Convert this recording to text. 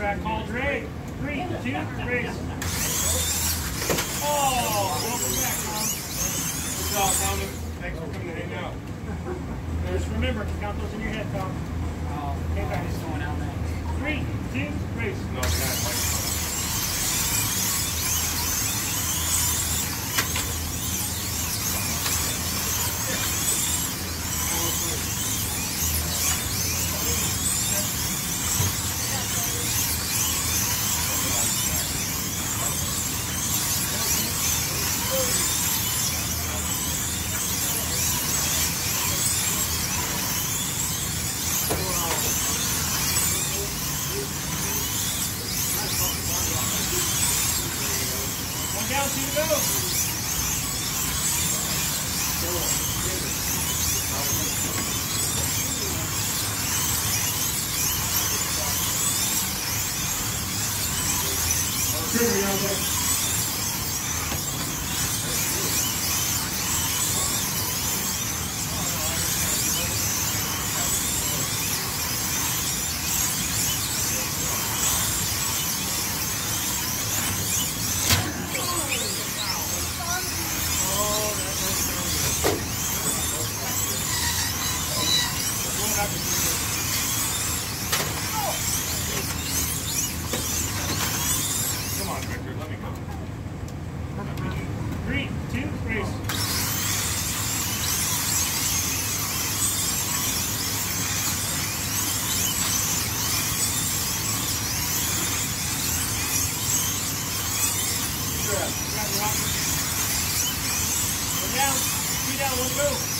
track call. Drake. Three, two, race. Oh, welcome back, Tom. Good job, Tom. Thanks for coming to hang out. Just remember count those in your head, Tom. Oh, okay, guys. Three, two, race. No, it's not. Down, to go. Trigger, you okay? Come on, Victor, let me go. Three, down, two down, one to